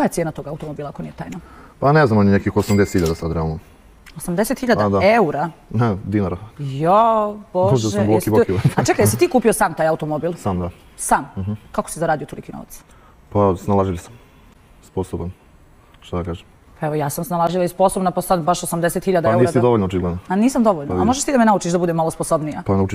Koja je cijena tog automobila ako nije tajna? Pa ne znam, on je nekih 80.000 sad realno. 80.000 eura? Ne, dinara. Jo, bože. Možda sam bloki boki. A čekaj, jesi ti kupio sam taj automobil? Sam, da. Sam? Uh -huh. Kako si zaradio toliki novac? Pa, snalažili sam. Sposoban. Šta da kažem? Pa evo, ja sam snalažila i sposobna, pa sad baš 80.000 pa eura. Pa nisi eura, dovoljno očigledno. A nisam dovoljno. Pa, A možeš ti da me naučiš da budem malo sposobnija? Pa naučiš.